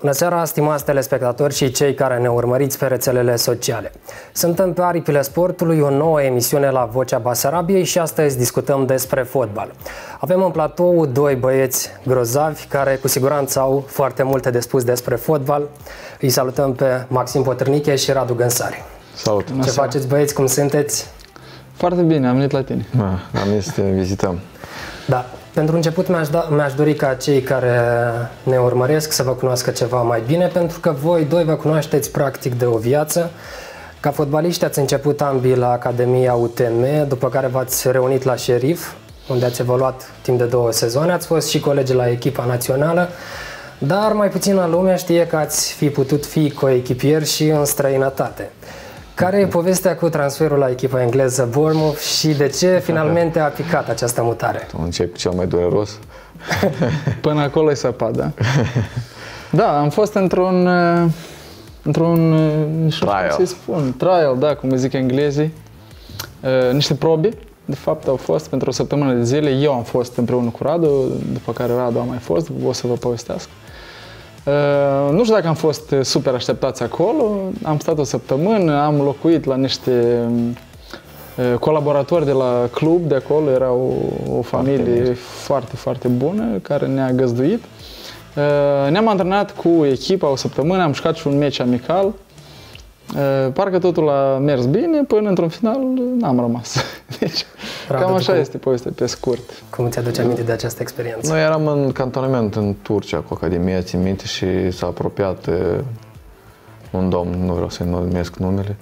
Bună seara, stimați telespectatori și cei care ne urmăriți pe rețelele sociale. Suntem pe aripile sportului, o nouă emisiune la Vocea Basarabiei și astăzi discutăm despre fotbal. Avem în platou doi băieți grozavi care cu siguranță au foarte multe de spus despre fotbal. Îi salutăm pe Maxim Potârniche și Radu Gânsari. Salut! Ce faceți băieți, cum sunteți? Foarte bine, am venit la tine. Da, am venit să te vizităm. Da, pentru început mi-aș, da, mi-aș dori ca cei care ne urmăresc să vă cunoască ceva mai bine, pentru că voi doi vă cunoașteți practic de o viață. Ca fotbaliști ați început ambii la Academia UTM, după care v-ați reunit la Șerif, unde ați evoluat timp de două sezoane, ați fost și colegi la echipa națională, dar mai puțină lume știe că ați fi putut fi coechipieri și în străinătate. Care e povestea cu transferul la echipa engleză Bournemouth și de ce finalmente a picat această mutare? Încep cel mai dureros. Până acolo e săpadă. Da, am fost într-un într-un nu știu Trial. cum să spun, trial, da, cum zic englezii. Uh, niște probe, de fapt, au fost pentru o săptămână de zile. Eu am fost împreună cu Radu, după care Radu a mai fost, o să vă povestească. Uh, nu știu dacă am fost super așteptați acolo, am stat o săptămână, am locuit la niște uh, colaboratori de la club de acolo, era o, o familie bine. foarte, foarte bună care ne-a găzduit. Uh, ne-am antrenat cu echipa o săptămână, am jucat și un meci amical. Uh, Parcă totul a mers bine, până într-un final n-am rămas. Deci, Radu, cam așa cum- este povestea pe scurt. Cum ți aduce aminte de această experiență? Noi eram în cantonament în Turcia cu Academia, țin minte, și s-a apropiat uh, un domn, nu vreau să-i numesc numele,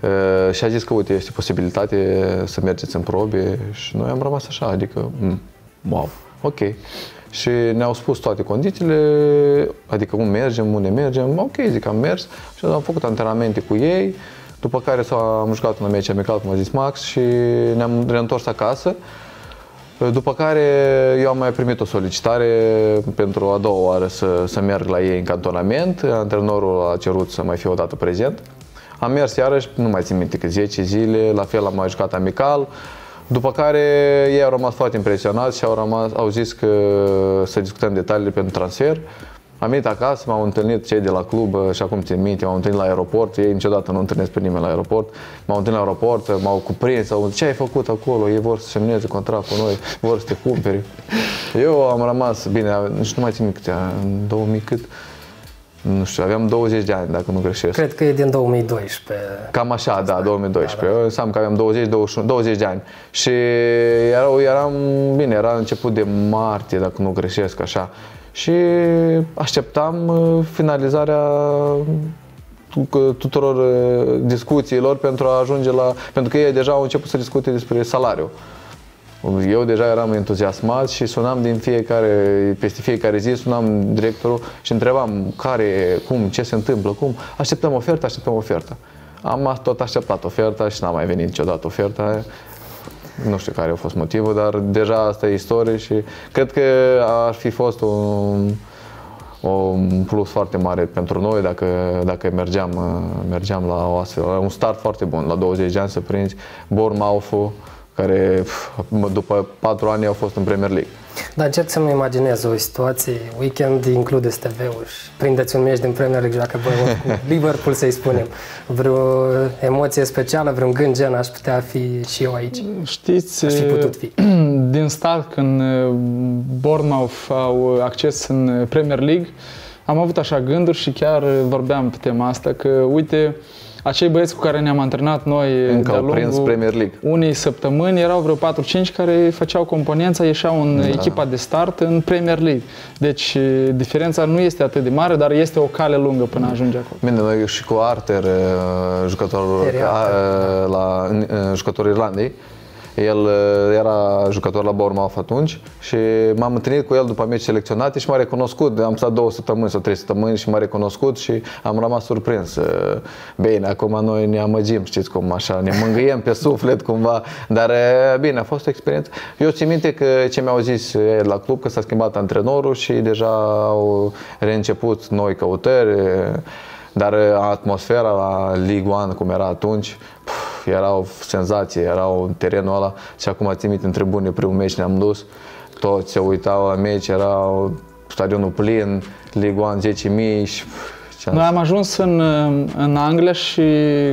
uh, și a zis că, uite, este posibilitate să mergeți în probe și noi am rămas așa, adică, mm, wow, ok. Și ne-au spus toate condițiile, adică unde mergem, unde mergem, ok, zic, am mers și am făcut antrenamente cu ei, după care s-a am jucat un meci amical, cum a zis Max, și ne-am reîntors acasă. După care eu am mai primit o solicitare pentru a doua oară să, să merg la ei în cantonament. Antrenorul a cerut să mai fie o dată prezent. Am mers iarăși, nu mai țin minte că 10 zile, la fel am mai jucat amical. După care ei au rămas foarte impresionați și au, rămas, au zis că să discutăm detaliile pentru transfer. Am venit acasă, m-au întâlnit cei de la club uh, și acum țin minte, m-au întâlnit la aeroport, ei niciodată nu întâlnesc pe nimeni la aeroport, m-au întâlnit la aeroport, m-au cuprins, au zis, ce ai făcut acolo, ei vor să semneze contract cu noi, vor să te cumperi. Eu am rămas, bine, nici nu mai țin minte câte ani, în 2000 cât, nu știu, aveam 20 de ani, dacă nu greșesc. Cred că e din 2012. Cam așa, da, 2012. Eu înseamnă că aveam 20, 21, 20 de ani. Și erau, eram, bine, era început de martie, dacă nu greșesc, așa. Și așteptam uh, finalizarea tu- tuturor uh, discuțiilor pentru a ajunge la... Pentru că ei deja au început să discute despre salariu. Eu deja eram entuziasmat și sunam din fiecare, peste fiecare zi, sunam directorul și întrebam care, cum, ce se întâmplă, cum. Așteptăm oferta, așteptăm oferta. Am tot așteptat oferta și n-a mai venit niciodată oferta. Nu știu care a fost motivul, dar deja asta e istorie și cred că ar fi fost un, un plus foarte mare pentru noi dacă, dacă mergeam, mergeam la o astfel, la un start foarte bun, la 20 de ani să prinzi Bournemouth-ul, care pf, după 4 ani au fost în Premier League. Dar încerc să-mi imaginez o situație. Weekend include TV-ul și prindeți un meci din Premier League, joacă voi cu Liverpool, să-i spunem. Vreo emoție specială, vreun gând gen, aș putea fi și eu aici. Știți, Aș fi putut fi. din start când uh, Bournemouth au acces în Premier League, am avut așa gânduri și chiar vorbeam pe tema asta că, uite, acei băieți cu care ne-am antrenat noi Încă de-a au prins lungul Premier League. unei săptămâni, erau vreo 4-5 care făceau componența, ieșeau în echipa de start în Premier League. Deci diferența nu este atât de mare, dar este o cale lungă până ajunge acolo. Bine, noi și cu Arter, uh, jucătorul, Terry Arter, uh, la, în- uh, jucătorul Irlandei, el uh, era jucător la Bournemouth atunci și m-am întâlnit cu el după meci selecționate și m-a recunoscut. Am stat două săptămâni sau trei săptămâni și m-a recunoscut și am rămas surprins. Uh, Bine, acum noi ne amăgim, știți cum, așa, ne mângâiem pe suflet cumva, dar uh, bine, a fost o experiență. Eu țin minte că ce mi-au zis ei la club, că s-a schimbat antrenorul și deja au reînceput noi căutări, dar uh, atmosfera la League One, cum era atunci, pf, era o senzație, era un terenul ăla și acum țin minte în tribune primul meci ne-am dus, toți se uitau la meci, era stadionul plin, Ligue 1 10.000 și ce Noi am ajuns în, în Anglia și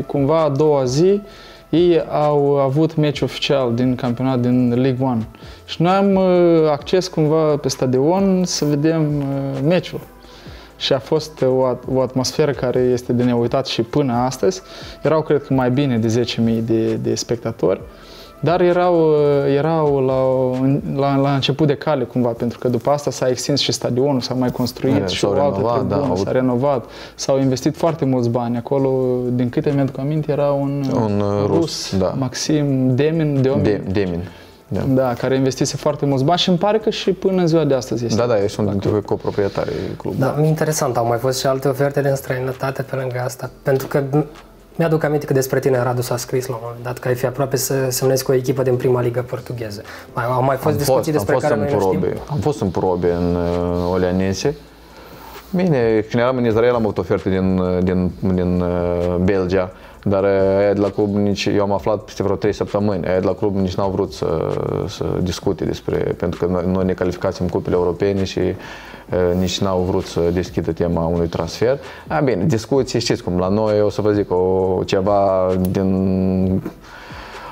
cumva a doua zi ei au avut meci oficial din campionat din League One. Și noi am uh, acces cumva pe stadion să vedem uh, meciul. Și a fost o, o atmosferă care este de neuitat și până astăzi. Erau, cred că, mai bine de 10.000 de, de spectatori. Dar erau, erau la, la, la început de cale cumva, pentru că după asta s-a extins și stadionul, s-a mai construit E, și s-au o altă renovat, tribună, da, s-a au- renovat, s-au investit foarte mulți bani. Acolo, din câte mi-aduc aminte, era un, Un, uh, rus, da. Maxim Demin, Demin, De, Demin. Da. da, care investise foarte mulți bani și îmi pare că și până în ziua de astăzi este. Da, da, ești unul dintre coproprietarii clubului. Da, interesant, au mai fost și alte oferte din străinătate pe lângă asta. Pentru că m- mi-aduc aminte că despre tine Radu s-a scris la un moment dat că ai fi aproape să semnezi cu o echipă din prima ligă portugheză. Mai, au mai fost am discuții fost, despre am fost care în noi nu știm. probe. Am fost în probe în uh, Oleanese. Bine, când eram în Israel am avut oferte din, uh, din, din uh, Belgia, dar uh, aia de la club nici, eu am aflat peste vreo 3 săptămâni, aia de la club nici n-au vrut să, să discute despre, pentru că noi, noi ne calificasem în cupele europene și uh, nici n-au vrut să deschidă tema unui transfer. A, bine, discuții, știți cum, la noi o să vă zic o, ceva din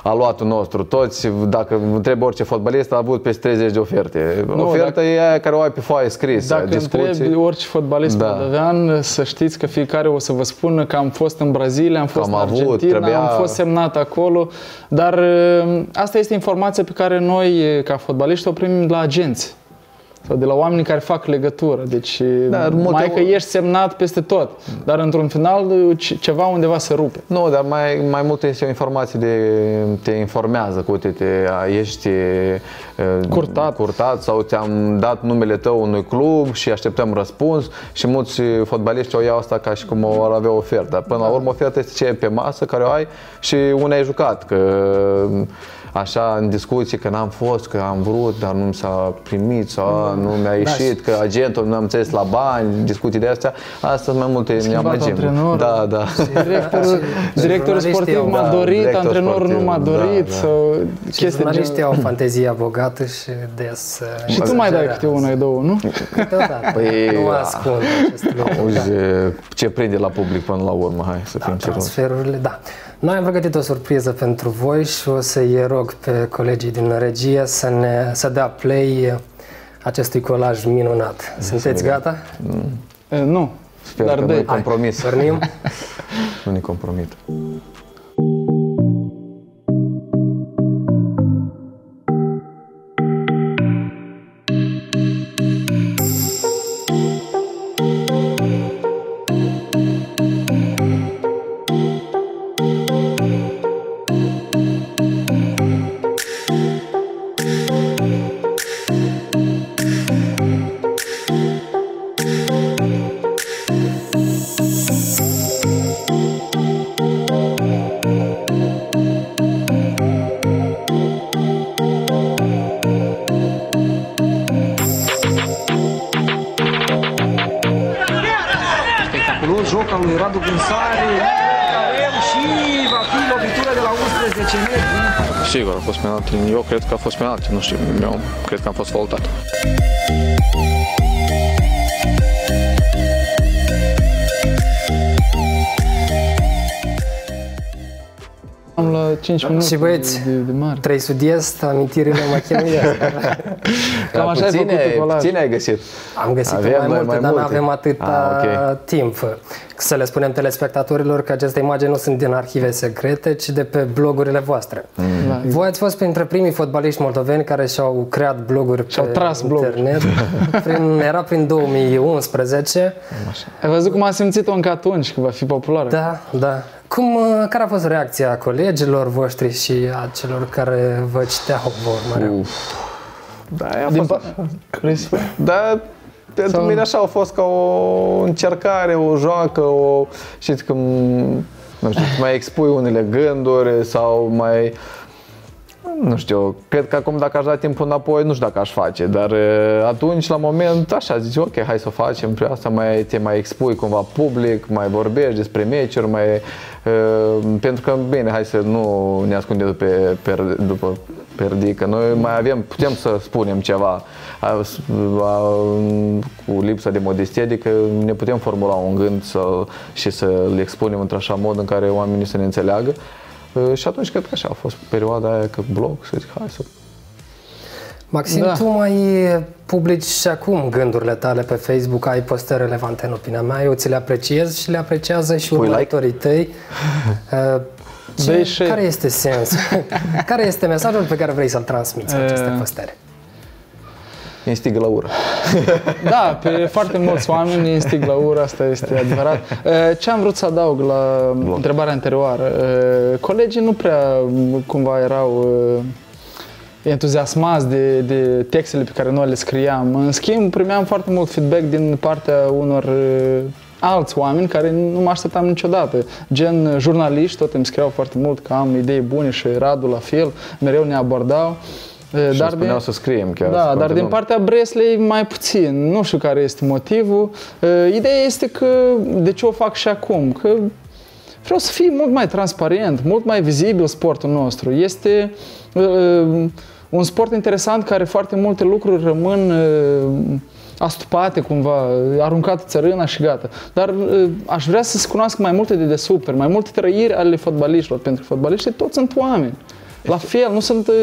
aluatul nostru. Toți, dacă întreb orice fotbalist, a avut peste 30 de oferte. Nu, Oferta dacă- e aia care o ai pe foaie scrisă, Dacă discuții. întrebi orice fotbalist Da. moldovean, să știți că fiecare o să vă spună că am fost în Brazilia, am fost am în avut, Argentina, trebuia- am fost semnat acolo, dar uh, asta este informația pe care noi, ca fotbaliști, o primim de la agenți sau de la oamenii care fac legătură. Deci, Dar multe mai că ori- ești semnat peste tot, dar într-un final ce- ceva undeva se rupe. Nu, dar mai, mai mult este o informație de te informează cu uite, te, a, ești e, Curtat. curtat sau ți-am dat numele tău unui club și așteptăm răspuns și mulți fotbaliști o iau asta ca și cum o ar avea o ofertă. Dar până la urmă oferta este ce e pe masă care o ai și unde ai jucat. Că așa în discuții că n-am fost, că am vrut, dar nu mi s-a primit sau a, nu mi-a ieșit, că agentul nu am înțeles la bani, discuții de astea. Asta sunt mai multe ne Schimbat amăgim. antrenorul. Da, da. Directorul, directorul jurnaliștii sportiv au- m-a da, dorit, director antrenorul nu sportiv, m-a da, dorit da. sau Și chestii de jurnaliștii genul. au fantezia bogată și des uh, Și tu mai dai câte exagerează. una, două, nu? Câteodată. Păi, nu da. ascund acest lucru. Auzi, da. ce prinde la public până la urmă, hai să fim serioși. Transferurile, da. Noi am pregătit o surpriză pentru voi și o să-i rog pe colegii din regie să, ne, să dea play acestui colaj minunat. Sunteți vedem. gata? E, Nu. Sper Dar că dă nu-i compromis. Pornim? Nu ne compromit. Sigur, a fost penalti. Eu cred că a fost penalti, nu știu, eu cred că am fost faultat. Am la 5 minute Și băieți, de, de mare. Trei sud-est, amintirile mă chinuiesc. Cam așa ai făcut puține, tu colaj. puține ai găsit. Am găsit Avem mai, mai- multe, mai dar nu multe. avem atâta Ah, ok. timp. Să le spunem telespectatorilor că aceste imagini nu sunt din arhive secrete, ci de pe blogurile voastre. Mm. Da. Voi ați fost printre primii fotbaliști moldoveni care și-au creat bloguri pe Și-au tras bloguri. internet. Prin, era prin 2011. Ai văzut cum a simțit-o încă atunci, că va fi populară? Da, da. Cum, uh, care a fost reacția colegilor voștri și a celor care vă citeau, vă urmăreau? Uf. Da, a Din fost, pa- Crezi? da, pentru Sau- mine așa a fost ca o încercare, o joacă, o, știți cum, nu știu, mai expui unele gânduri sau mai nu știu, cred că acum dacă aș da timpul înapoi, nu știu dacă aș face, dar uh, atunci, la moment, așa, zici, ok, hai să o facem, pe asta mai, te mai expui cumva public, mai vorbești despre meciuri, mai, uh, pentru că, bine, hai să nu ne ascundem după, per, după perdică, noi mai avem, putem să spunem ceva, a, a, cu lipsa de modestie, adică ne putem formula un gând să, și să-l expunem într-așa mod în care oamenii să ne înțeleagă. Uh, Și atunci cred că așa a fost perioada aia că blog, să zic, hai să... Maxim, Da. tu mai publici și acum gândurile tale pe Facebook, ai postări relevante în opinia mea, eu ți le apreciez și le apreciază și Pui like? urmăritorii tăi. Uh, Ce, Dai share. care este sensul? care este mesajul pe care vrei să-l transmiți în aceste Uh, postări? Instigă la ură. Da, pe foarte mulți oameni instig la ură, asta este adevărat. Uh, Ce am vrut să adaug la întrebarea anterioară? Uh, Colegii nu prea m, cumva erau uh, entuziasmați de, de textele pe care noi le scriam. În schimb, primeam foarte mult feedback din partea unor uh, alți oameni care nu mă așteptam niciodată. Gen uh, jurnaliști, tot îmi scriau foarte mult că am idei bune și Radu la fel, mereu ne abordau. Uh, Și Dar îmi spuneau de- să scriem chiar. să da, dar din continuăm. partea Breslei mai puțin. Nu știu care este motivul. Uh, Ideea este că de ce o fac și acum? Că vreau să fie mult mai transparent, mult mai vizibil sportul nostru. Este uh, un sport interesant care foarte multe lucruri rămân uh, astupate cumva, aruncate țărâna și gata. Dar uh, aș vrea să se cunoască mai multe de desubt, mai multe trăiri ale fotbaliștilor, pentru că fotbaliștii toți sunt oameni. La fel, nu sunt uh,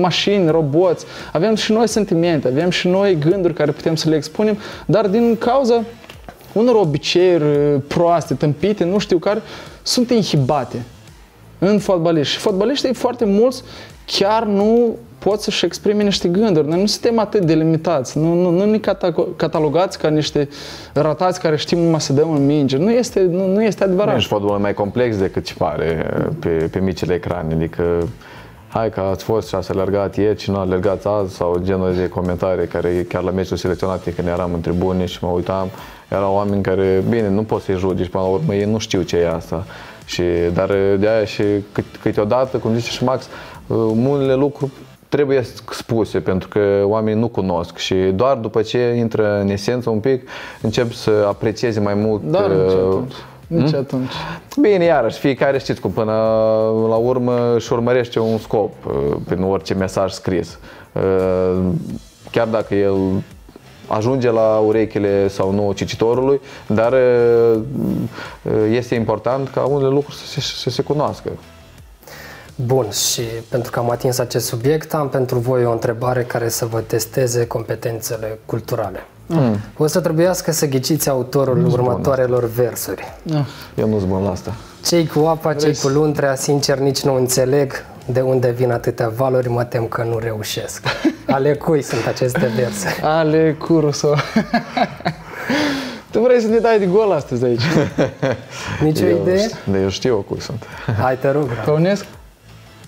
mașini, roboți, avem și noi sentimente, avem și noi gânduri care putem să le expunem, dar din cauza unor obiceiuri uh, proaste, tâmpite, nu știu care, sunt inhibate în fotbaliști. Și fotbaliștii foarte mulți chiar nu pot să-și exprime niște gânduri. Noi nu suntem atât de limitați, nu, nu, nu ne cata- catalogați ca niște ratați care știm numai să dăm în minge. Nu este, nu, nu este adevărat. Și fotbalul e mai complex decât ce pare pe, pe micile ecrane. Adică, hai că ați fost și ați alergat ieri și nu alergați azi sau genul de comentarii care chiar la meciul selecționate când eram în tribune și mă uitam, erau oameni care, bine, nu poți să-i judeci, până la urmă ei nu știu ce e asta. Și, dar de aia și cât, câteodată, cum zice și Max, unele lucruri trebuie spuse pentru că oamenii nu cunosc și doar după ce intră în esență un pic încep să aprecieze mai mult Dar nici uh, atunci. Nici atunci. Bine, iarăși, fiecare știți cum până la urmă își urmărește un scop uh, prin orice mesaj scris. Uh, Chiar dacă el ajunge la urechile sau nu cititorului, dar uh, este important ca unele lucruri să se, să se cunoască. Bun, și pentru că am atins acest subiect, am pentru voi o întrebare care să vă testeze competențele culturale. Mm. O să trebuiască să ghiciți autorul următoarelor versuri. Eu nu-s bun la asta. Cei cu apa, cei cu luntrea, sincer nici nu înțeleg de unde vin atâtea valori, mă tem că nu reușesc. Ale cui sunt aceste versuri? Ale Curso. tu vrei să ne dai de gol astăzi de aici? Nici o Eu, idee? de eu știu cui sunt. Hai, te rog. Raul. Păunesc?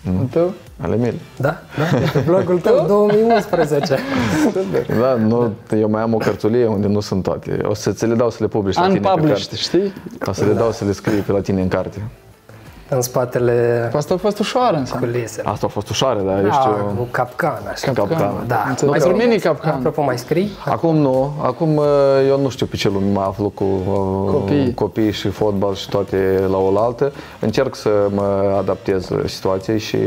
Mm. Tău? Ale mele. Da? Da? E pe blogul tău 2011. Da, nu, eu mai am o cărțulie unde nu sunt toate. O să ți le dau să le publici la tine pe Unpublished, carte. știi? O să le dau să le scrii pe la tine în carte. În spatele Asta a fost ușoară înseamnă. culiselor. Asta a fost ușoară, dar eu Da, știu... cu capcan, așa. Capcan. Da. Înțeleg. Mai Pentru scrii? mine e capcan. Apropo, mai scrii? Acum nu, acum uh, eu nu știu pe ce lume mă aflu cu uh, Copii. copii și fotbal și toate la oaltă. Încerc să mă adaptez situației și,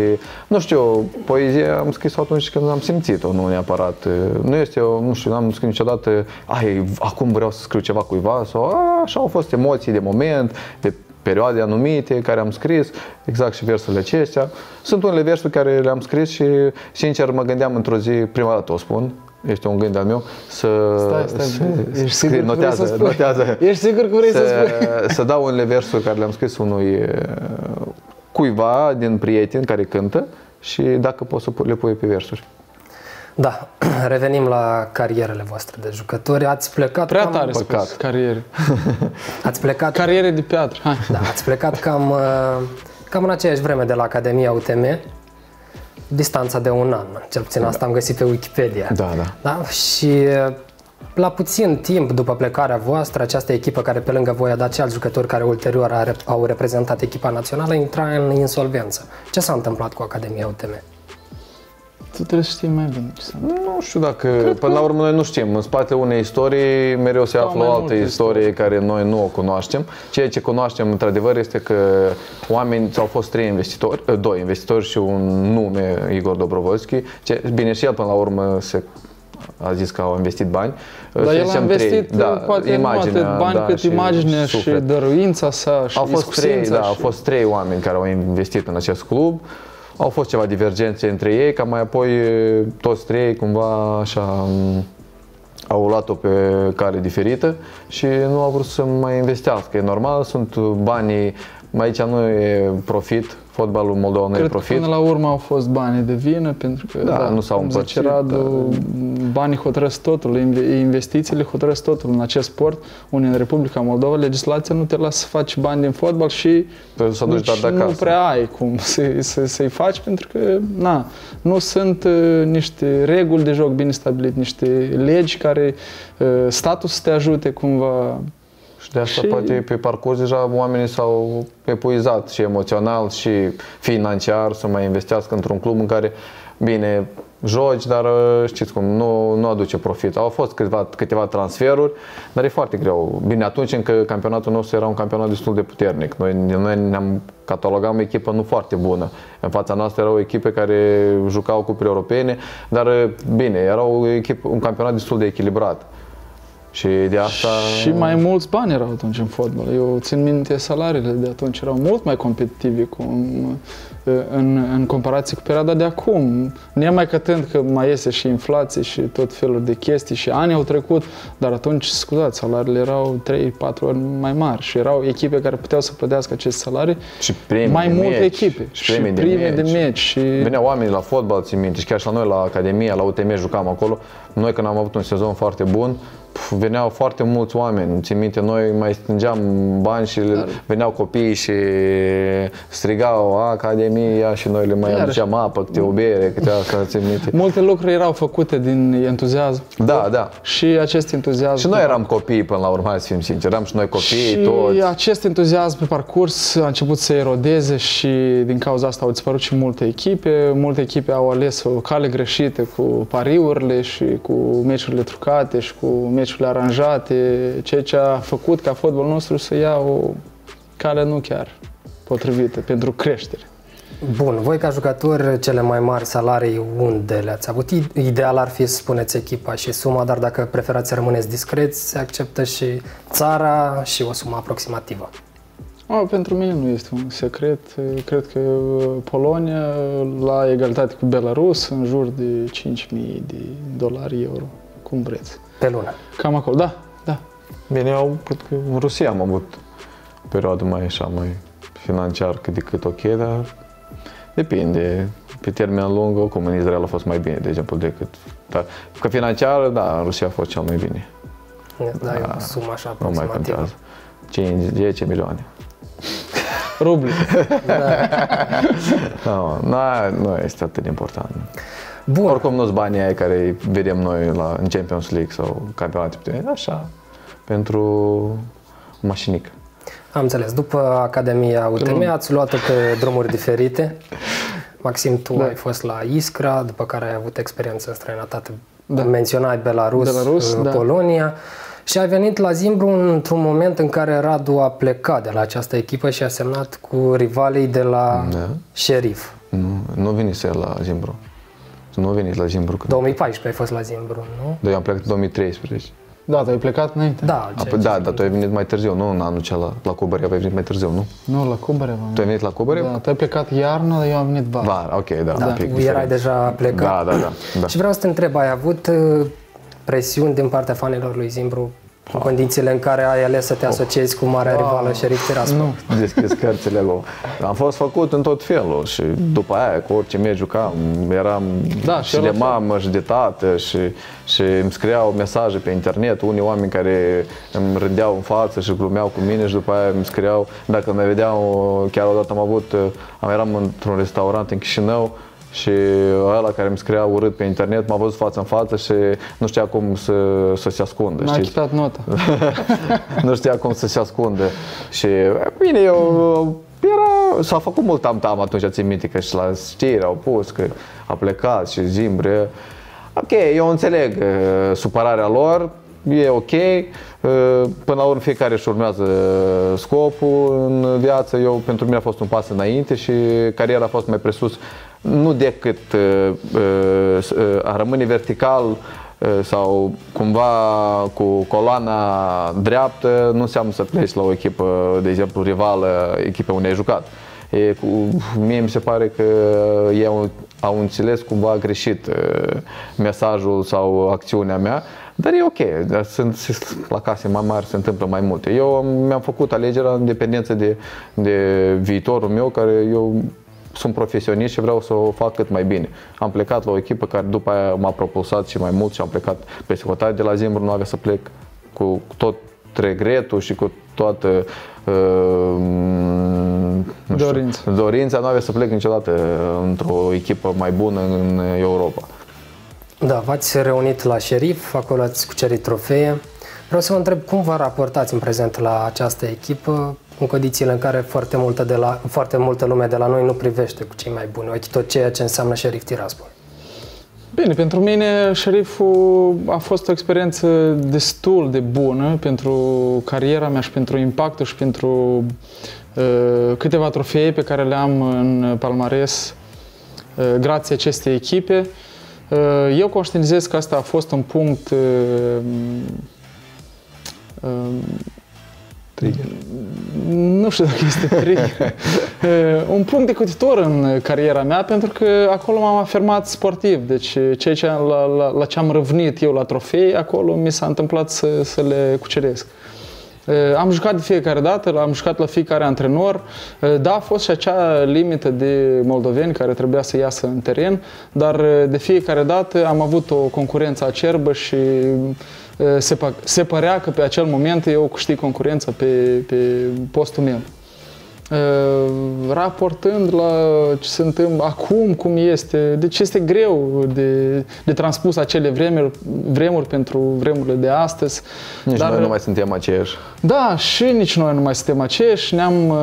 nu știu, poezie am scris atunci când am simțit-o, nu neapărat. uh, Nu este, o, nu știu, n-am scris niciodată, ai, acum vreau să scriu ceva cuiva sau a, așa au fost emoții de moment, de perioade anumite care am scris, exact și versurile acestea. Sunt unele versuri care le-am scris și, sincer, mă gândeam într-o zi, prima dată o spun, este un gând al meu, să, Stai, stai, să ești scrie- sigur că vrei notează, să spui? notează, Ești sigur că vrei să spui? să dau unele versuri care le-am scris unui uh, cuiva din prieten care cântă și dacă poți să pu- le pui pe versuri. Da, revenim la carierele voastre de jucători. Ați plecat Prea cam, tare Păcat. spus, cariere. Ați plecat, Cariere de piatră, hai. da, ați plecat cam, uh, cam în aceeași vreme de la Academia UTM, distanța de un an, cel puțin asta am găsit pe Wikipedia. Da, da. Da? Și uh, la puțin timp după plecarea voastră, această echipă care pe lângă voi a dat și alți jucători care ulterior a rep- au reprezentat echipa națională, intra în insolvență. Ce s-a întâmplat cu Academia UTM? Tu trebuie să știi mai bine ce se întâmplă. Nu știu dacă, până la urmă noi nu știm. În spatele unei istorii mereu se Sau află mai o altă multe istorie care noi nu o cunoaștem. Ceea ce cunoaștem într-adevăr este că oameni, au fost trei investitori, eh, doi investitori și un nume, Igor Dobrovolski. Ce, bine, și el până la urmă se a zis că au investit bani. Dar Să el a zicem investit trei. da, poate nu atât bani da, cât și imaginea și, suflet. dăruința sa și Au fost, trei, iscusința da, au și- fost trei oameni care au investit în acest club. Au fost ceva divergențe între ei, ca mai apoi e, toți trei cumva așa m, au luat-o pe cale diferită și nu au vrut să mai investească. E normal, sunt banii, aici nu e profit, fotbalul moldovan nu e Cred că profit. până la urmă au fost bani de vină, pentru că, Da, nu s-au cum zice împărțit, Radu, banii hotărăsc totul, inve- investițiile hotărăsc totul în acest sport. Unde în Republica Moldova legislația nu te lasă să faci bani din fotbal și Trebuie să duci nici doar de nu acasă. prea ai cum să, să, să-i faci, pentru că na, nu sunt uh, niște reguli de joc bine stabilite, niște legi care uh, statul să te ajute cumva Și de asta Și- poate pe parcurs deja oamenii s-au epuizat și emoțional și financiar să mai investească într-un club în care, bine, joci, dar uh, știți cum, nu, nu aduce profit. Au fost câteva, câteva transferuri, dar e foarte greu. Bine, atunci încă campionatul nostru era un campionat destul de puternic. Noi, noi ne-am catalogat o echipă nu foarte bună. În fața noastră erau echipe care jucau cupele europene, dar uh, bine, era o echipă, un campionat destul de echilibrat. Și de asta... Și mai mulți bani erau atunci în fotbal. Eu țin minte salariile de atunci erau mult mai competitivi cu, în, în comparație cu perioada de acum. Nemai cătând că mai iese și inflație și tot felul de chestii și ani au trecut, dar atunci, scuzați, salariile erau 3-4 ori mai mari și erau echipe care puteau să plătească aceste salarii Și premii mai de multe meci, echipe Și premii, de, prime meci. de meci și Veneau oamenii la fotbal, țin minte, și chiar și la noi la Academia, la UTM jucam acolo. Noi când am avut un sezon foarte bun, pf, veneau foarte mulți oameni. Țin minte, noi mai strângeam bani și le, veneau copiii și strigau Academia și noi le mai Iarăși. aduceam apă, câte o bere, câte asta, țin minte. multe lucruri erau făcute din entuziasm Da, da. și acest entuziasm Și noi eram copii până la urmă, hai să fim sinceri, eram și noi copii, și toți. acest entuziasm pe parcurs a început să erodeze și din cauza asta au dispărut și multe echipe. Multe echipe au ales o cale greșită cu pariurile și cu meciurile trucate și cu meciurile aranjate, ceea ce a făcut ca fotbalul nostru să ia o cale nu chiar potrivită pentru creștere. Bun, voi ca jucători cele mai mari salarii unde le-ați avut? I- Ideal ar fi să spuneți echipa și suma, dar dacă preferați să rămâneți discreți, se acceptă și țara și o sumă aproximativă. Oh, pentru mine nu este un secret. Cred că Polonia, la egalitate cu Belarus, în jur de 5.000 de dolari euro, cum vreți. Pe lună. Cam acolo, da, da. Bine, eu cred că în Rusia am avut o perioadă mai așa, mai financiar cât de cât ok, dar depinde. Pe termen lung, oricum în Israel a fost mai bine, de exemplu, decât... Dar, că financiar, da, în Rusia a fost cel mai bine. Îți dai o sumă așa Nu mai aproximativă. contează. 5, 10 milioane. Rubli. Nu, no, nu este atât de important. Bun, Oricum nu-s banii aia care îi vedem noi la, în Champions League sau campionate puternice. Așa, pentru o mașinică. am înțeles. După Academia UTM ați luat-o pe drumuri diferite. Maxim, tu Da. ai fost la Iskra, după care ai avut experiență în străinătate. Da. Menționai Belarus, Belarus, uh, da. Polonia. Și ai venit la Zimbru într-un moment în care Radu a plecat de la această echipă și a semnat cu rivalii de la Da. Sheriff. Nu, nu venise el la Zimbru. Nu a venit la Zimbru. Când... 2014 ai fost la Zimbru, nu? Dar eu am plecat în 2013. Da, tu ai plecat înainte? Da, A, ceea păi, ce da, zic. dar tu ai venit mai târziu, nu în anul acela la Cubărev, ai venit mai târziu, nu? Nu, la Cubărev am Tu ai venit la Cubărev? Da, tu ai plecat iarna, dar eu am venit vara. Var, ok, da, Da, un pic tu diferit. erai deja plecat. Da, da, da. da. Și vreau să te întreb, ai avut uh, presiuni din partea fanilor lui Zimbru în condițiile în care ai ales să te asociezi cu marea rivală Sheriff Tiraspol? Nu. deschis cărțile acolo. Am fost făcut în tot felul și după aia, cu orice meci jucam, eram Da, și și eu de la fel. mamă și de tată și, și îmi scriau mesaje pe internet, unii oameni care îmi rândeau în față și glumeau cu mine și după aia îmi scriau, dacă mă vedeau, chiar odată am avut, am eram într-un restaurant în Chișinău și ăla care îmi scria urât pe internet m-a văzut față în față și nu știa cum să, să se ascundă. N-a știți? achitat nota. nu știa cum să se ascundă. Și bine, eu era, s-a făcut mult tam-tam atunci, țin minte că și la știri au pus că a plecat și zimbre. Ok, eu înțeleg uh, supărarea lor, e ok, uh, până la urmă fiecare își urmează scopul în viață. Eu, pentru mine a fost un pas înainte și cariera a fost mai presus, nu decât uh, uh, a rămâne vertical sau cumva cu coloana dreaptă, nu înseamnă să pleci la o echipă, de exemplu, rivală, echipă unde ai jucat. E, cu, mie mi se pare că ei au, au înțeles cumva greșit mesajul sau acțiunea mea dar e ok, dar sunt, la case mai mari se întâmplă mai multe. Eu mi-am făcut alegerea în dependență de, de viitorul meu, care eu sunt profesionist și vreau să o fac cât mai bine. Am plecat la o echipă care după aia m-a propulsat și mai mult și am plecat pe secretare de la Zimbru, nu avea să plec cu tot regretul și cu toată uh, dorința. dorința, nu avea să plec niciodată într-o echipă mai bună în Europa. Da, v-ați reunit la șerif, acolo ați cucerit trofee. Vreau să vă întreb cum vă raportați în prezent la această echipă, în condițiile în care foarte multă, de la, foarte multă lume de la noi nu privește cu cei mai buni ochi tot ceea ce înseamnă șerif Tiraspol. Bine, pentru mine șeriful a fost o experiență destul de bună pentru cariera mea și pentru impactul și pentru uh, câteva trofee pe care le am în palmares uh, grație acestei echipe. Uh, Uh, eu conștientizez că asta a fost un punct uh, uh, Trigger. Nu știu dacă este trigger. un punct de cutitor în cariera mea pentru că acolo m-am afirmat sportiv. Deci ceea ce, la, la, la ce am răvnit eu la trofei, acolo mi s-a întâmplat să, să le cuceresc. Eh, am jucat de fiecare dată, am jucat la fiecare antrenor. Eh, da, a fost și acea limită de moldoveni care trebuia să iasă în teren, dar eh, de fiecare dată am avut o concurență acerbă și se, se părea că pe acel moment eu câștig concurența pe, pe postul meu. Uh, raportând la ce se întâmplă acum, cum este. Deci este greu de, de transpus acele vremuri, vremuri pentru vremurile de astăzi. Nici Dar, noi nu mai suntem aceiași. Da, și nici noi nu mai suntem aceiași. Ne-am uh,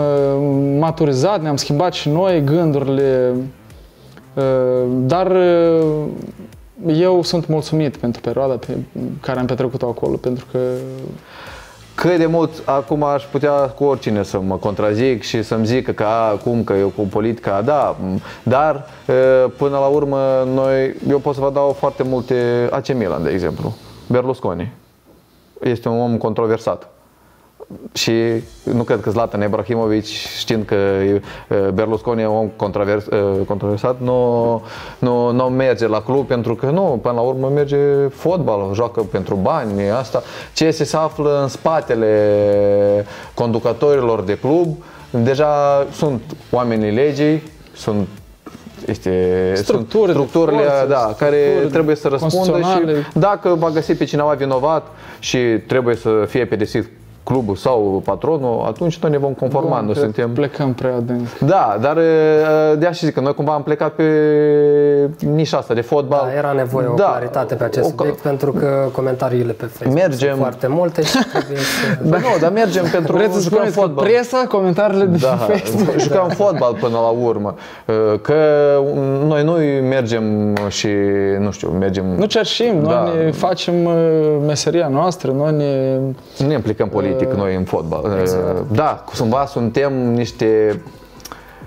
maturizat, ne-am schimbat și noi gândurile. Uh, dar eu sunt mulțumit pentru perioada pe care am petrecut-o acolo, pentru că cât de mult acum aș putea cu oricine să mă contrazic și să-mi zică că acum că eu cu politica, da, dar până la urmă noi, eu pot să vă dau foarte multe, AC Milan de exemplu, Berlusconi, este un om controversat și nu cred că Zlatan Ibrahimovic, știind că Berlusconi e un om controvers, controversat, nu, nu, nu merge la club pentru că nu, până la urmă merge fotbal, joacă pentru bani, asta. Ce se află în spatele conducătorilor de club, deja sunt oamenii legii, sunt este, Structuri sunt structurile forțe, da, care trebuie să răspundă și dacă va găsi pe cineva vinovat și trebuie să fie pedepsit clubul sau patronul, atunci noi ne vom conforma. Bun, noi suntem... Plecăm prea adânc. Da, dar de așa zic că noi cumva am plecat pe nișa asta de fotbal. Da, era nevoie da, o claritate pe acest o... subiect pentru că comentariile pe Facebook mergem... sunt foarte multe și trebuie să... da, nu, dar mergem pentru Vreți să jucăm fotbal. presa, comentariile de da, Facebook. Jucăm da. fotbal până la urmă. Că noi nu mergem și, nu știu, mergem... Nu cerșim, da. noi ne facem meseria noastră, noi ne... Nu ne implicăm politic politic noi în fotbal. Exact. Da, cumva suntem niște,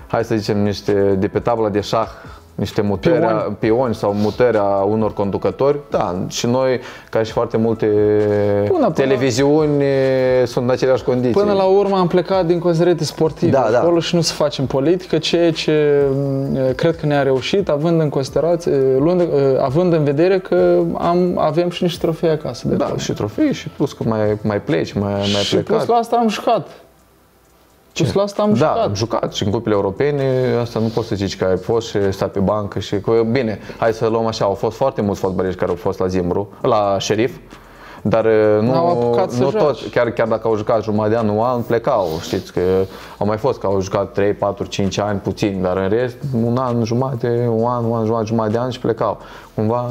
hai să zicem, niște de pe tabla de șah niște mutări, pioni. pioni sau mutări a unor conducători. Da, și noi, ca și foarte multe până, televiziuni, până, sunt în aceleași condiții. Până la urmă am plecat din considerente sportive da, da. acolo da. și nu să facem politică, ceea ce mm, cred că ne-a reușit, având în considerație, luând, având în vedere că am, avem și niște trofei acasă. De da, și trofei și plus că mai, mai pleci, mai, mai și plecat. plus la asta am jucat. Ce? la asta am da, jucat. am jucat și în cupile europene, asta nu poți să zici că ai fost și stat pe bancă și că, bine, hai să luăm așa, au fost foarte mulți fotbaliști care au fost la Zimbru, la Șerif, dar uh, nu, nu tot, chiar, chiar dacă au jucat jumătate de an, un an, plecau, știți că au mai fost că au jucat 3, 4, 5 ani, puțin, dar în rest, un an, jumate, un an, un an, jumătate, jumătate de an și plecau. Cumva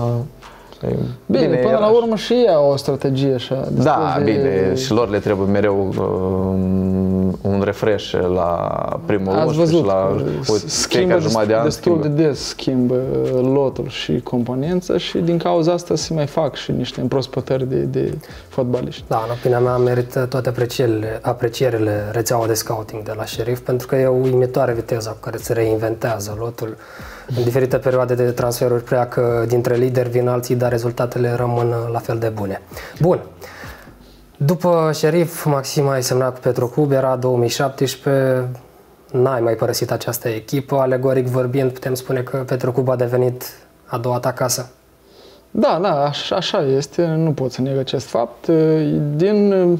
Bine, Bine, până era la urmă și ea o strategie așa. destul Da, de- bine, și lor le trebuie mereu um, un refresh la primul Ați 11 văzut, și la uh, uite, schimbă fiecare jumătate de an destul schimbă. de des schimbă uh, lotul și componența și din cauza asta se mai fac și niște împrospătări de, de fotbaliști. Da, în opinia mea merită toate aprecierile, aprecierile rețeaua de scouting de la șerif, pentru că e o uimitoare viteza cu care se reinventează lotul. În diferite perioade de transferuri pleacă dintre lideri, vin alții, dar rezultatele rămân la fel de bune. Bun. După șerif, Maxima ai semnat cu Petrocub, era 2017, n-ai mai părăsit această echipă. Alegoric vorbind, putem spune că Petrocub a devenit a doua ta casă. Da, da, așa, așa este, nu pot să neg acest fapt. Din,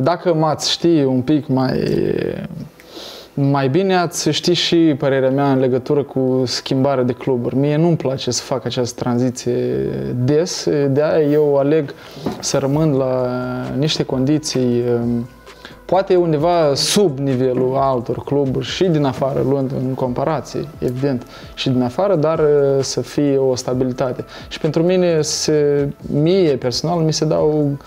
dacă m-ați ști un pic mai, mai bine, ați ști și părerea mea în legătură cu schimbarea de cluburi. Mie nu-mi place să fac această tranziție des, de aia eu aleg să rămân la niște condiții poate undeva sub nivelul altor cluburi și din afară, luând în comparație, evident, și din afară, dar uh, să fie o stabilitate. Și pentru mine, se, mie personal, mi se dau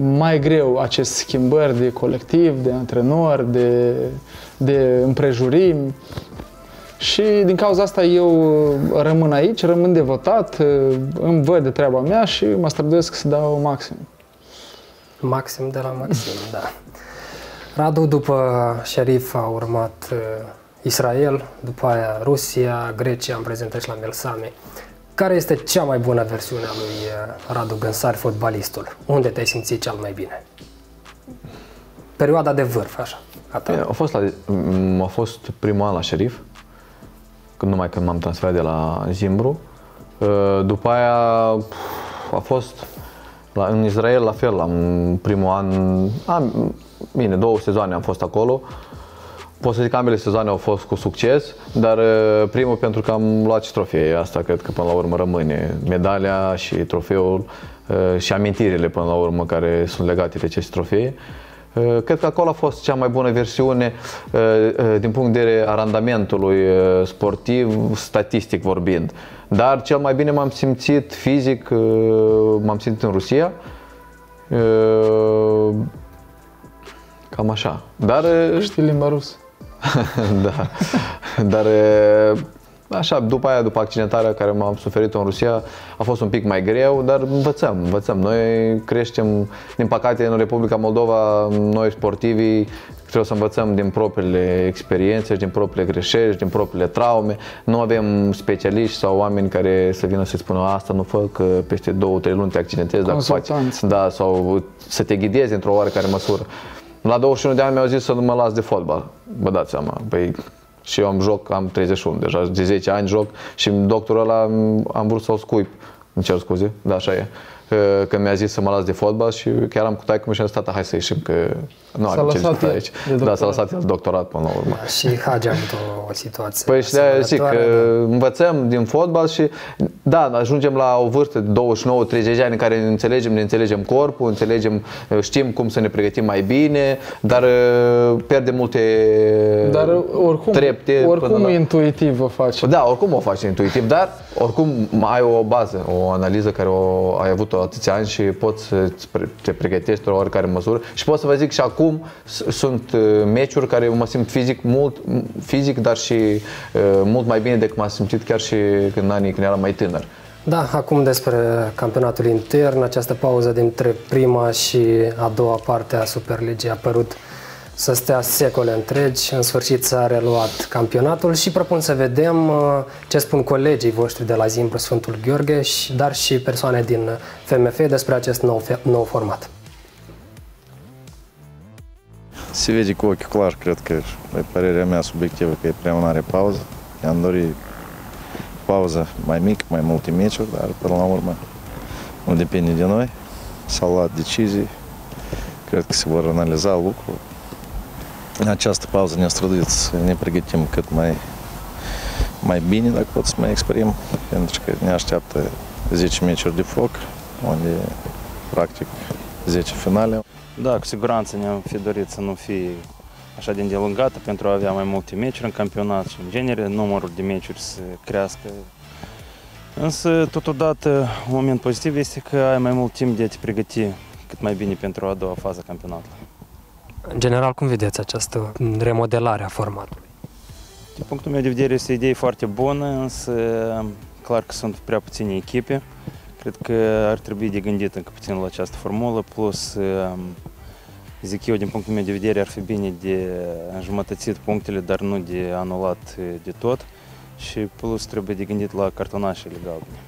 mai greu aceste schimbări de colectiv, de antrenori, de, de împrejurimi. Și din cauza asta eu rămân aici, rămân devotat, uh, îmi văd de treaba mea și mă străduiesc să dau maxim. Maxim de la maxim, da. Radu, după Sharif a urmat uh, Israel, după aia Rusia, Grecia, în prezent și la Melsami. Care este cea mai bună versiune a lui uh, Radu Gânsari, fotbalistul? Unde te-ai simțit cel mai bine? Perioada de vârf, așa. A ta. A fost, la, m- a fost primul an la șerif, când numai când m-am transferat de la Zimbru. Uh, După aia pf, a fost la, în Israel la fel, am primul an, am, bine, două sezoane am fost acolo. Pot să zic că ambele sezoane au fost cu succes, dar uh, primul pentru că am luat și trofee, asta cred că până la urmă rămâne. Medalia și trofeul uh, și amintirile până la urmă care sunt legate de aceste trofee. Uh, Cred că acolo a fost cea mai bună versiune uh, uh, din punct de vedere a randamentului uh, sportiv, statistic vorbind. Dar cel mai bine m-am simțit fizic, uh, m-am simțit în Rusia. Uh, Cam așa. Dar uh, Știi limba rusă? da. Dar e, așa, după aia, după accidentarea care m-am suferit în Rusia, a fost un pic mai greu, dar învățăm, învățăm. Noi creștem, din păcate, în Republica Moldova, noi sportivii, trebuie să învățăm din propriile experiențe, din propriile greșeli, din propriile traume. Nu avem specialiști sau oameni care să vină să spună asta nu fă, că peste două, trei luni te accidentezi dacă faci. Consultanți. Da, sau să te ghidezi într-o oarecare măsură. La 21 de ani mi-au zis să nu mă las de fotbal. Vă dați seama. Păi, și eu am joc, am 31, deja de 10 ani joc și doctorul ăla am- am vrut să-l scuip. Îmi cer scuze, da, așa e. Că- Că mi-a zis să mă las de fotbal și chiar am cu taică și am zis, tata, hai să ieșim, că nu S-a are ce lăsat discuta el aici. de Da, doctorat. s-a lăsat el doctorat până la urmă. Și Hagi a avut o, o situație Păi și de zic că asemănătoare, da. învățăm din fotbal și da, ajungem la o vârstă de 29-30 de ani în care înțelegem, ne înțelegem corpul, înțelegem, știm cum să ne pregătim mai bine, dar uh, pierdem multe Dar oricum, trepte. oricum până la- intuitiv o faci. da, oricum o faci intuitiv, dar oricum ai o bază, o analiză care o ai avut-o atâția ani și poți să te pregătești la oricare măsură și pot să vă zic și acum s- sunt uh, meciuri care mă simt fizic mult, fizic, dar și uh, mult mai bine decât m-am simțit chiar și în anii când eram mai tânăr. Da, acum despre campionatul intern, această pauză dintre prima și a doua parte a Superligii a părut să stea secole întregi. În sfârșit s-a reluat campionatul și propun să vedem uh, ce spun colegii voștri de la Zimbru Sfântul Gheorghe, și- dar și persoane din FMF despre acest nou, fe- nou format. Se vede cu ochiul clar, cred că, e părerea mea subiectivă, că e prea mare pauză. I-am dorit pauză mai mică, mai multe meciuri, dar până la urmă nu depinde de noi. S-au luat decizii, cred că se vor analiza lucruri. În această pauză ne străduit să ne pregătim cât mai, mai bine, dacă pot să mai exprim, pentru că ne așteaptă 10 meciuri de foc, unde practic 10 finale. Da, cu siguranță ne-am fi dorit să nu fie așa de îndelungată pentru a avea mai multe meciuri în campionat și în genere numărul de meciuri să crească Însă, totodată, un moment pozitiv este că ai mai mult timp de a te pregăti cât mai bine pentru a doua fază a campionatului. În general, cum vedeți această remodelare a formatului? Din punctul meu de vedere este o idee foarte bună, însă clar că sunt prea puține echipe. Cred că ar trebui de gândit încă puțin la această formulă, plus zic eu, din punctul meu de vedere, ar fi bine de jumătățit punctele, dar nu de anulat de tot și plus trebuie de gândit la cartonașele galbene.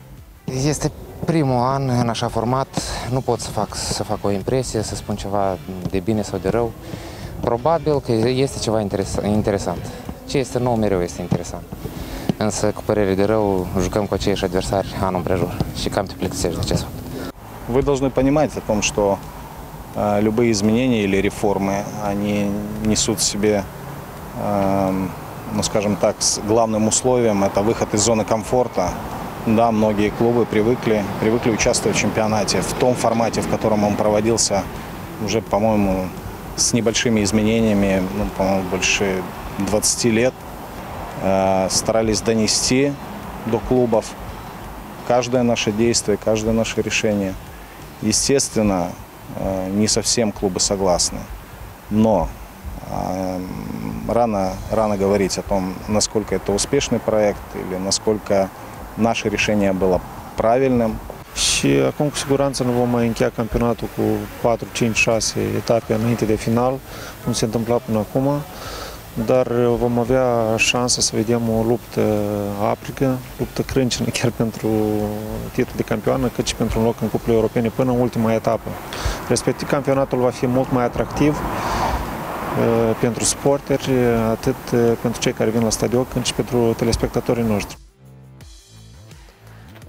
Este primul an în așa format, nu pot să fac, să fac o impresie, să spun ceva de bine sau de rău. Probabil că este ceva interesant. Ce este nou mereu este interesant. Însă, cu părere de rău, jucăm cu aceiași adversari anul împrejur și cam te plictisești de acest fapt. Вы должны понимать о том, что э, любые изменения или реформы, они несут в себе, э, ну скажем так, с главным условием это выход из зоны комфорта. Да, многие клубы привыкли, привыкли участвовать в чемпионате в том формате, в котором он проводился уже, по-моему, с небольшими изменениями, ну, по-моему, больше 20 лет. Э, старались донести до клубов каждое наше действие, каждое наше решение. Естественно, э, не совсем клубы согласны, но э, рано, rano говорить о том, насколько это успешный проект или насколько наше решение было правильным. Și acum cu siguranță nu vom mai încheia campionatul cu 4, 5, 6 etape înainte de final, cum se întâmpla până acum dar vom avea șansa să vedem o luptă aprică, luptă crâncenă chiar pentru titlul de campioană, cât și pentru un loc în cupele europene până în ultima etapă. Respectiv, campionatul va fi mult mai atractiv uh, pentru sporteri, atât uh, pentru cei care vin la stadion, cât și pentru telespectatorii noștri.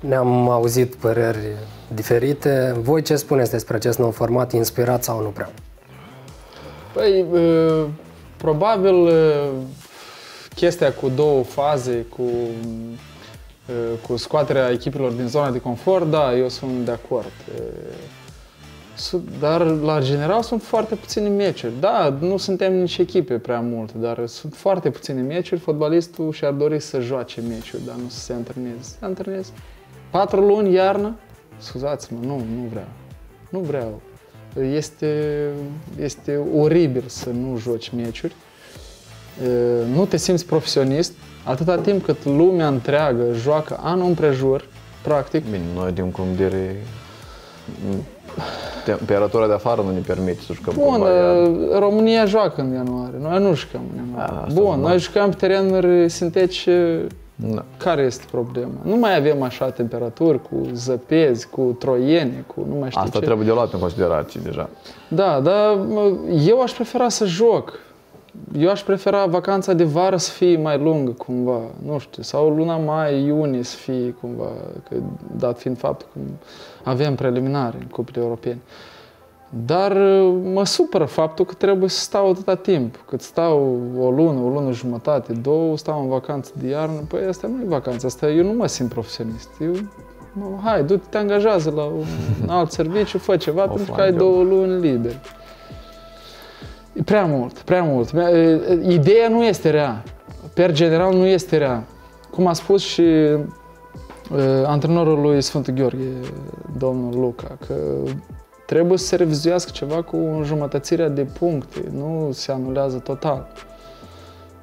Ne-am auzit păreri diferite. Voi ce spuneți despre acest nou format, inspirat sau nu prea? Păi, uh, Probabil chestia cu două faze, cu, cu scoaterea echipelor din zona de confort, da, eu sunt de acord. Dar la general sunt foarte puține meciuri. Da, nu suntem nici echipe prea multe, dar sunt foarte puține meciuri. Fotbalistul și-ar dori să joace meciuri, dar nu să se antreneze. Se antreneze. Patru luni iarnă? Scuzați-mă, nu, nu vreau. Nu vreau. Este, este oribil să nu joci meciuri. Nu te simți profesionist atâta timp cât lumea întreagă joacă anul împrejur, practic. Bine, noi din cum dire temperatura de afară nu ne permite să jucăm Bun, România joacă în ianuarie, noi nu jucăm în ianuarie. A, Bun, noi jucăm pe terenuri sintetice da. Care este problema? Nu mai avem așa temperaturi cu zăpezi, cu troiene, cu nu mai știu Asta ce. trebuie de luat în considerație deja. Da, dar eu aș prefera să joc. Eu aș prefera vacanța de vară să fie mai lungă cumva, nu știu, sau luna mai, iunie să fie cumva, că, dat fiind faptul că avem preliminare în cupele europene. Dar uh, mă supără faptul că trebuie să stau atâta timp. Cât stau o lună, o lună jumătate, două, stau în vacanță de iarnă, păi asta nu e vacanță, asta eu nu mă simt profesionist. Eu, mă, hai, du-te, te angajează la un alt serviciu, fă ceva pentru că ai două luni liberi. E prea mult, prea mult. Ideea nu este rea. Per general nu este rea. Cum a spus și uh, antrenorul lui Sfântul Gheorghe, domnul Luca, că trebuie să se revizuiască ceva cu înjumătățirea de puncte, nu se anulează total.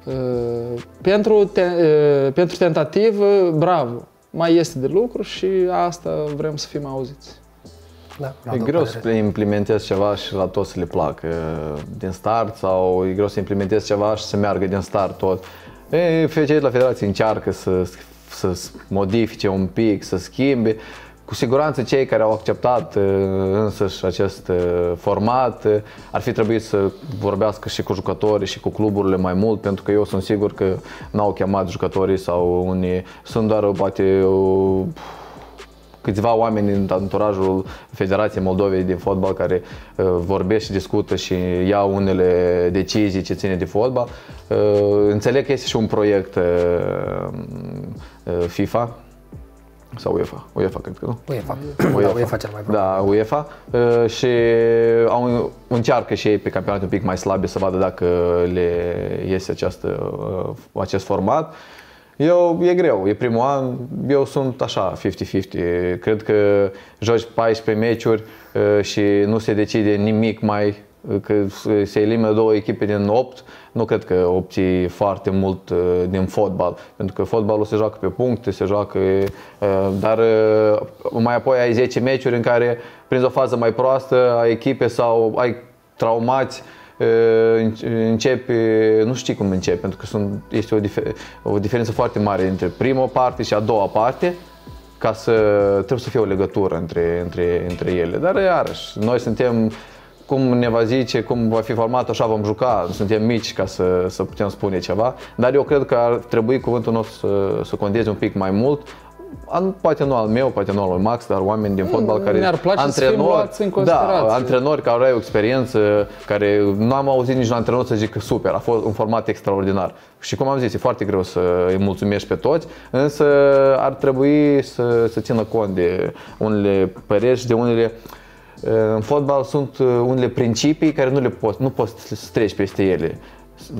Uh, pentru, te, uh, pentru tentativă, bravo, mai este de lucru și asta vrem să fim auziți. Da, e greu să implementezi ceva și la toți să le placă din start sau e greu să implementezi ceva și să meargă din start tot. E, cei la federație încearcă să, să modifice un pic, să schimbe. Cu siguranță cei care au acceptat uh, însăși acest uh, format uh, ar fi trebuit să vorbească și cu jucătorii și cu cluburile mai mult, pentru că eu sunt sigur că n-au chemat jucătorii sau unii, sunt doar poate câțiva oameni din anturajul Federației Moldovei de fotbal care uh, vorbesc și discută și iau unele decizii ce ține de fotbal. Uh, înțeleg că este și un proiect uh, uh, FIFA sau UEFA, UEFA cred că nu? UEFA, UEFA, da, UEFA cel mai probabil. Da, UEFA uh, și au, încearcă și ei pe campionate un pic mai slabe să vadă dacă le iese această, uh, acest format. Eu, e greu, e primul an, eu sunt așa, 50-50. Cred că joci 14 meciuri uh, și nu se decide nimic mai, uh, că se elimină două echipe din 8, nu cred că obții foarte mult uh, din fotbal, pentru că fotbalul se joacă pe puncte, se joacă, dar mai apoi ai 10 meciuri în care prinzi o fază mai proastă a echipe sau ai traumați, începi, nu știi cum începi, pentru că sunt, este o, difer- o diferență foarte mare între prima parte și a doua parte, ca să trebuie să fie o legătură între, între, între ele. Dar iarăși, noi suntem cum ne va zice, cum va fi format, așa vom juca, suntem mici ca să, să putem spune ceva, dar eu cred că ar trebui cuvântul nostru să, să conteze un pic mai mult, an, poate nu al meu, poate nu al lui Max, dar oameni din fotbal mm, care... Ne-ar place antrenori, să în Da, antrenori care au experiență, care nu am auzit nici un antrenor să zică super, a fost un format extraordinar. Și cum am zis, e foarte greu să îi mulțumești pe toți, însă ar trebui să, să țină cont de unele păreri și de unele în fotbal sunt unele principii care nu le poți, nu poți să treci peste ele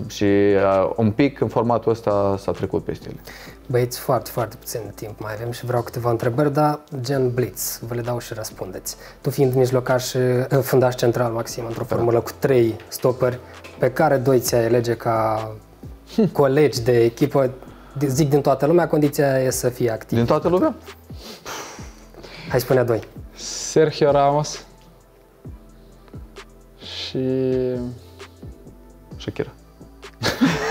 și uh, un pic în formatul ăsta s-a trecut peste ele. Băieți, foarte, foarte puțin timp mai avem și vreau câteva întrebări, dar gen blitz, vă le dau și răspundeți. Tu fiind mijlocaș, uh, fundaș central, Maxim, într-o da. formulă cu trei stoperi, pe care doi ți-ai alege ca colegi de echipă, zic din toată lumea, condiția e să fie activ. Din toată lumea? Hai spune doi. Sergio Ramos și... Shakira.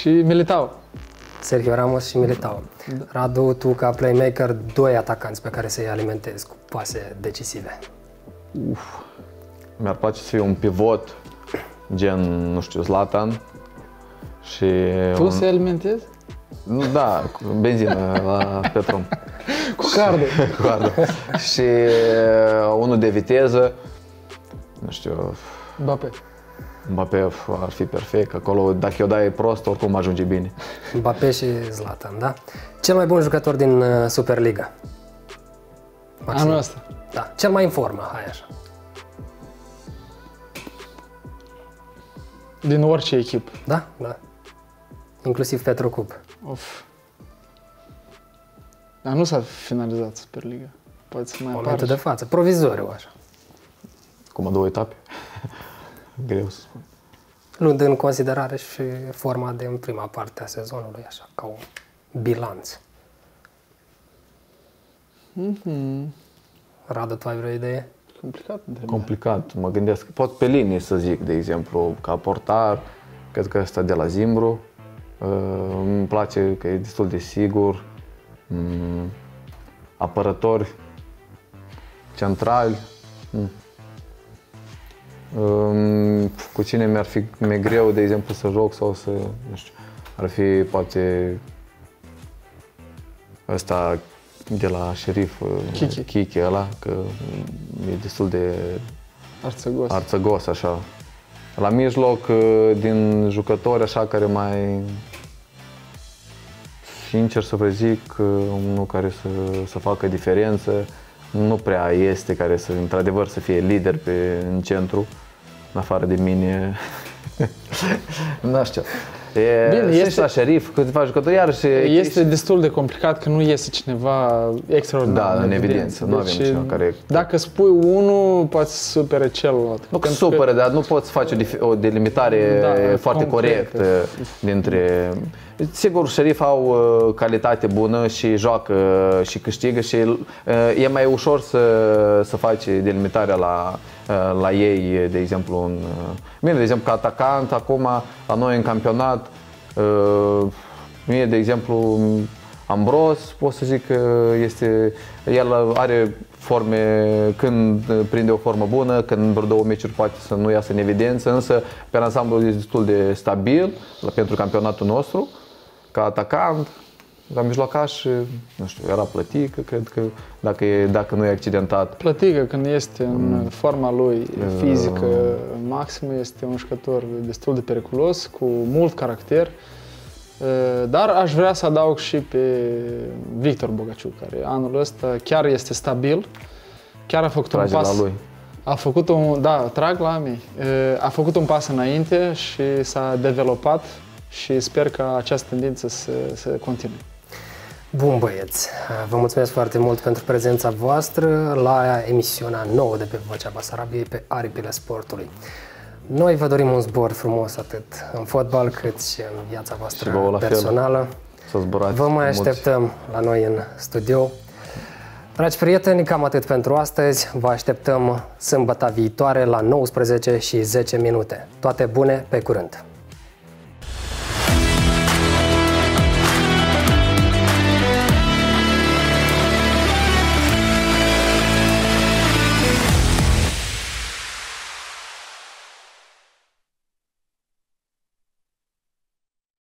și Militao. Sergio Ramos și Militao. Da. Radu, tu ca playmaker, doi atacanți pe care să-i alimentezi cu pase decisive. Uf. Mi-ar place să fie un pivot, gen, nu știu, Zlatan. Și tu un... să-i alimentezi? Da, cu benzină la Petrom. Cu cardă. cu cardă. și uh, unul de viteză, nu știu... Mbappé. Mbappé ar fi perfect, acolo dacă eu dai prost, oricum ajunge bine. Mbappé și Zlatan, da? Cel mai bun jucător din uh, Superliga? Maxim. Anul ăsta? Da, cel mai în formă, hai așa. Din orice echipă? Da, da. Inclusiv Petru Cup. Of. Dar nu s-a finalizat Superliga. Poate să mai Momentul de față, provizoriu așa. Cum două etape? greu să spun. Luând în considerare și forma de în prima parte a sezonului, așa, ca un bilanț. Mm-hmm. Radu, tu ai vreo idee? Complicat. Complicat. Mă gândesc, pot pe linie să zic, de exemplu, ca portar, cred că ăsta de la Zimbru, uh, îmi place că e destul de sigur, mm, apărători centrali, mm. Cu cine mi-ar fi mi greu, de exemplu, să joc sau să, nu știu, ar fi poate ăsta de la șerif, Kiki, Kiki ăla, că e destul de arțăgos. arțăgos așa. La mijloc, din jucători așa care mai sincer să vă zic, unul care să, să facă diferență, nu prea este care să, într-adevăr, să fie lider pe, în centru, în afară de mine. nu știu. E, Bine, este la șerif, câteva jucători, iarăși... Este destul de complicat că nu iese cineva extraordinar Da, în evidență, nu avem deci, cineva care... Dacă spui unul, poate să supere celălalt. Nu că supere, că... dar nu poți face o, o delimitare da, foarte corectă dintre... Sigur, șerif au uh, calitate bună și joacă uh, și câștigă și uh, e mai ușor să, să faci delimitarea la, uh, la ei, de exemplu, în, uh, mine, de exemplu, ca atacant, acum, la noi în campionat, uh, mie, de exemplu, Ambros, pot să zic că este, el are forme, când prinde o formă bună, când vreo două meciuri poate să nu iasă în evidență, însă pe ansamblu este destul de stabil pentru campionatul nostru ca atacant, la mijlocaș, nu știu, era plătică, cred că dacă, e, dacă nu e accidentat. Plătică, când este în mm. forma lui fizică uh. maximă, este un jucător destul de periculos, cu mult caracter, uh, dar aș vrea să adaug și pe Victor Bogaciu, care anul ăsta chiar este stabil, chiar a făcut Trage un pas... la lui. A făcut un, da, trag la mei. Uh, a făcut un pas înainte și s-a dezvoltat și sper ca această tendință să, să continue. Bun băieți, vă mulțumesc foarte mult pentru prezența voastră la emisiunea nouă de pe Vocea Basarabiei pe aripile sportului. Noi vă dorim un zbor frumos atât în fotbal cât și în viața voastră personală. Să zburați vă mai așteptăm mulți. la noi în studio. Dragi prieteni, cam atât pentru astăzi. Vă așteptăm sâmbătă viitoare la 19 și 10 minute. Toate bune, pe curând!